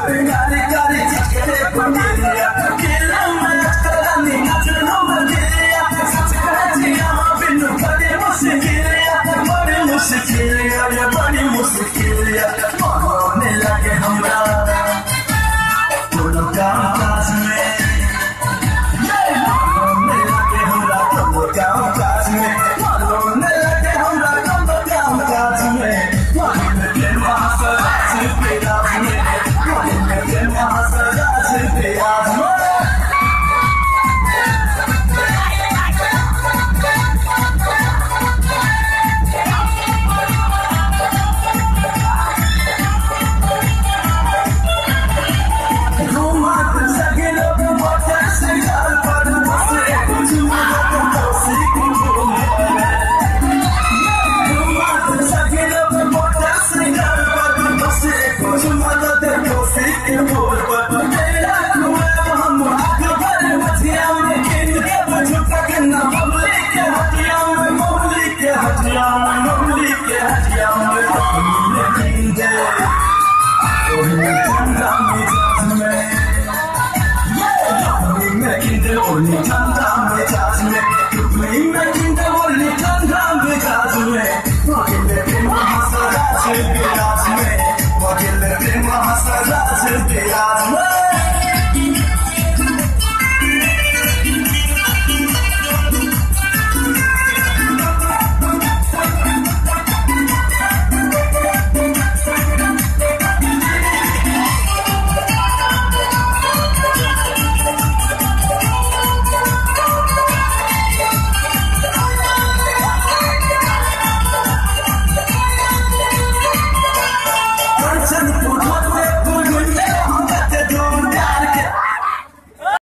गाल पे गाली गाली झटके दे को गिरिया केला में करानी नाचनो मगिरिया सच बिनु कदे मुश्किलिया। बड़ी मुश्किलिया, ये बड़ी मुश्किलिया। होने लगे हमरा। दोनों काम काज में होने लगे हमरा दोनों काम काज में होने लगे हमरा दोनों काम काज में होने लगे Yeah.